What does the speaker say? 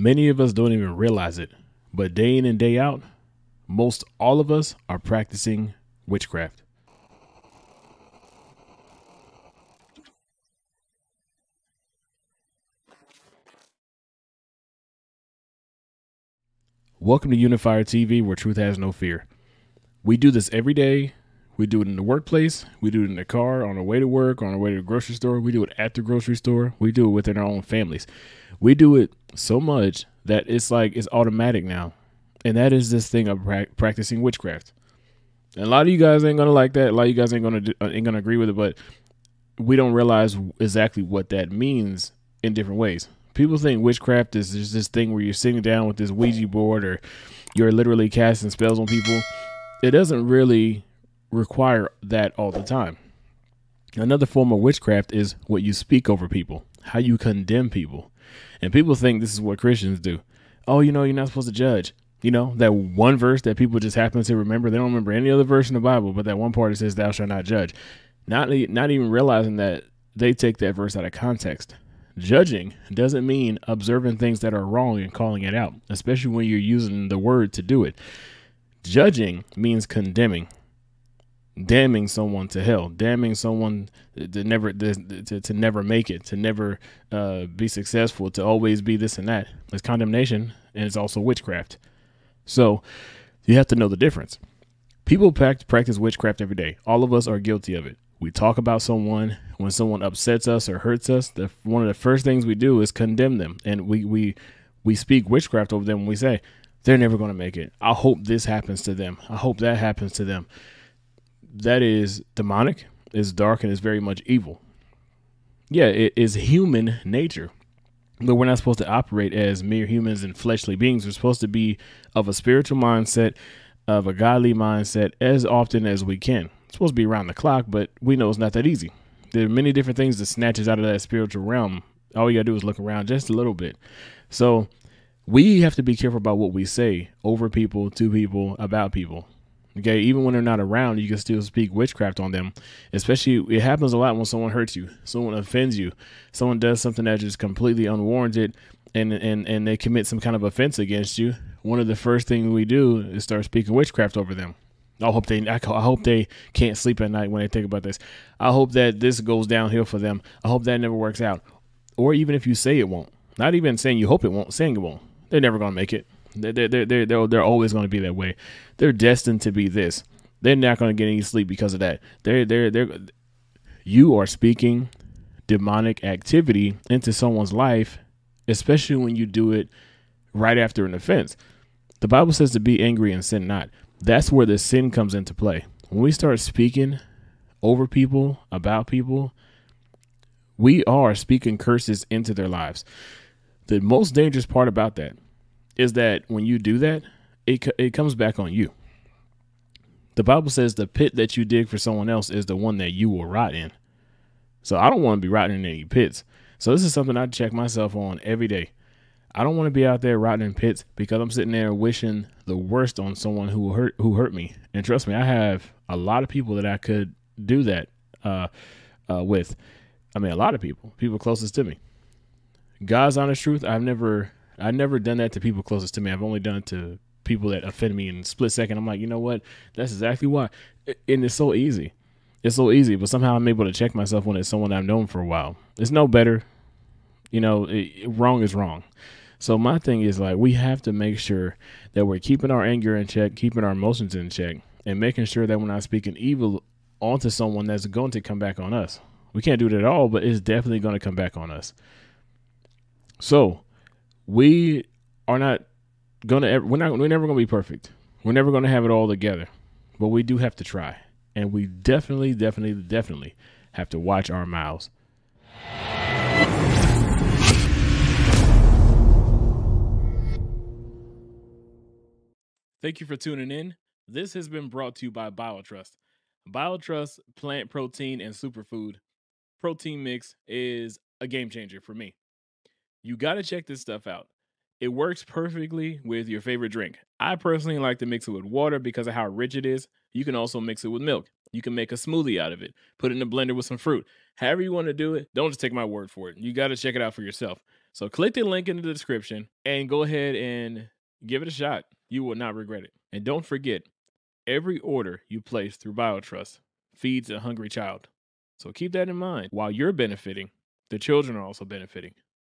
Many of us don't even realize it, but day in and day out, most all of us are practicing witchcraft. Welcome to Unifier TV, where truth has no fear. We do this every day. We do it in the workplace. We do it in the car, on our way to work, on our way to the grocery store. We do it at the grocery store. We do it within our own families. We do it so much that it's like it's automatic now. And that is this thing of pra- practicing witchcraft. And a lot of you guys ain't gonna like that. A lot of you guys ain't gonna uh, ain't gonna agree with it, but we don't realize exactly what that means in different ways. People think witchcraft is just this thing where you're sitting down with this Ouija board or you're literally casting spells on people. It doesn't really require that all the time. Another form of witchcraft is what you speak over people, how you condemn people. And people think this is what Christians do. Oh, you know, you're not supposed to judge. You know, that one verse that people just happen to remember. They don't remember any other verse in the Bible, but that one part that says, Thou shalt not judge. Not, not even realizing that they take that verse out of context. Judging doesn't mean observing things that are wrong and calling it out, especially when you're using the word to do it. Judging means condemning damning someone to hell, damning someone to never to, to, to never make it, to never uh, be successful, to always be this and that. It's condemnation, and it's also witchcraft. So you have to know the difference. People practice witchcraft every day. All of us are guilty of it. We talk about someone when someone upsets us or hurts us. The, one of the first things we do is condemn them, and we we we speak witchcraft over them we say they're never going to make it. I hope this happens to them. I hope that happens to them that is demonic, is dark, and is very much evil. Yeah, it is human nature. But we're not supposed to operate as mere humans and fleshly beings. We're supposed to be of a spiritual mindset, of a godly mindset as often as we can. It's supposed to be around the clock, but we know it's not that easy. There are many different things that snatches out of that spiritual realm. All you gotta do is look around just a little bit. So we have to be careful about what we say over people, to people, about people. Okay, even when they're not around, you can still speak witchcraft on them. Especially, it happens a lot when someone hurts you, someone offends you, someone does something that is completely unwarranted, and and and they commit some kind of offense against you. One of the first things we do is start speaking witchcraft over them. I hope they I hope they can't sleep at night when they think about this. I hope that this goes downhill for them. I hope that never works out. Or even if you say it won't, not even saying you hope it won't, saying it won't, they're never gonna make it. They're they're they're they're, they're always going to be that way. They're destined to be this. They're not going to get any sleep because of that. They're they're they're. You are speaking demonic activity into someone's life, especially when you do it right after an offense. The Bible says to be angry and sin not. That's where the sin comes into play. When we start speaking over people, about people, we are speaking curses into their lives. The most dangerous part about that is that when you do that, it it comes back on you. The Bible says the pit that you dig for someone else is the one that you will rot in. So I don't want to be rotting in any pits. So this is something I check myself on every day. I don't want to be out there rotting in pits because I'm sitting there wishing the worst on someone who hurt who hurt me. And trust me, I have a lot of people that I could do that uh, uh, with. I mean, a lot of people, people closest to me. God's honest truth, I've never I've never done that to people closest to me. I've only done it to people that offend me in split second. I'm like, you know what? That's exactly why. And it's so easy. It's so easy, but somehow I'm able to check myself when it's someone I've known for a while. It's no better. You know, it, wrong is wrong. So my thing is like we have to make sure that we're keeping our anger in check, keeping our emotions in check, and making sure that we're not speaking evil onto someone that's going to come back on us. We can't do it at all, but it's definitely going to come back on us. So we are not gonna we're not we're never gonna be perfect. We're never gonna have it all together, but we do have to try, and we definitely, definitely, definitely have to watch our mouths. Thank you for tuning in. This has been brought to you by BioTrust. BioTrust plant protein and superfood protein mix is a game changer for me you got to check this stuff out. It works perfectly with your favorite drink. I personally like to mix it with water because of how rich it is. You can also mix it with milk. You can make a smoothie out of it, put it in a blender with some fruit. However, you want to do it, don't just take my word for it. You got to check it out for yourself. So click the link in the description and go ahead and give it a shot. You will not regret it. And don't forget, every order you place through BioTrust feeds a hungry child. So keep that in mind. While you're benefiting, the children are also benefiting.